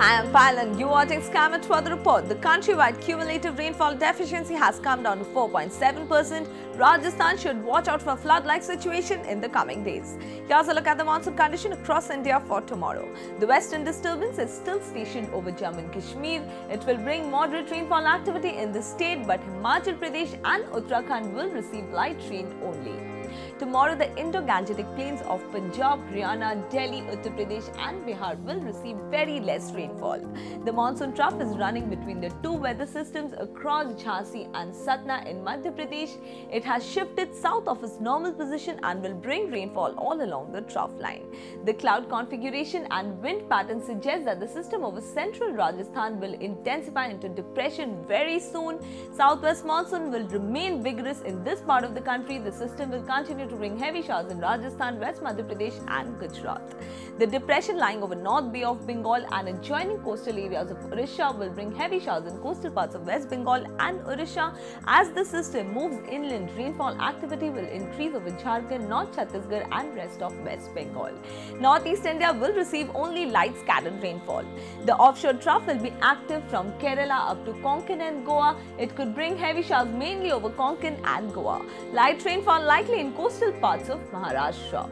I am Pal and you watching Skymet Weather Report. The countrywide cumulative rainfall deficiency has come down to 4.7%. Rajasthan should watch out for flood-like situation in the coming days. Here's a look at the monsoon condition across India for tomorrow. The western disturbance is still stationed over Jammu and Kashmir. It will bring moderate rainfall activity in the state but Himachal Pradesh and Uttarakhand will receive light rain only. Tomorrow, the Indo-Gangetic plains of Punjab, Haryana, Delhi, Uttar Pradesh and Bihar will receive very less rainfall. The monsoon trough is running between the two weather systems across Jhansi and Satna in Madhya Pradesh. It has shifted south of its normal position and will bring rainfall all along the trough line. The cloud configuration and wind pattern suggest that the system over central Rajasthan will intensify into depression very soon. Southwest monsoon will remain vigorous in this part of the country. The system will continue to bring heavy showers in Rajasthan, West Madhya Pradesh and Gujarat. The depression lying over North Bay of Bengal and adjoining coastal areas of Orissa will bring heavy showers in coastal parts of West Bengal and Orissa. As the system moves inland, rainfall activity will increase over Jharkhand, North Chhattisgarh and rest of West Bengal. Northeast India will receive only light scattered rainfall. The offshore trough will be active from Kerala up to Konkan and Goa. It could bring heavy showers mainly over Konkan and Goa. Light rainfall likely in coastal parts of Maharashtra.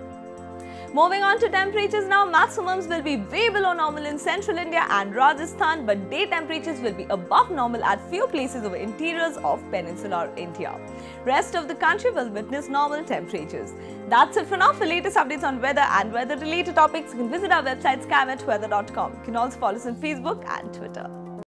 Moving on to temperatures now, maximums will be way below normal in central India and Rajasthan, but day temperatures will be above normal at few places over interiors of peninsular India. Rest of the country will witness normal temperatures. That's it for now. For latest updates on weather and weather-related topics, you can visit our website skymetweather.com. You can also follow us on Facebook and Twitter.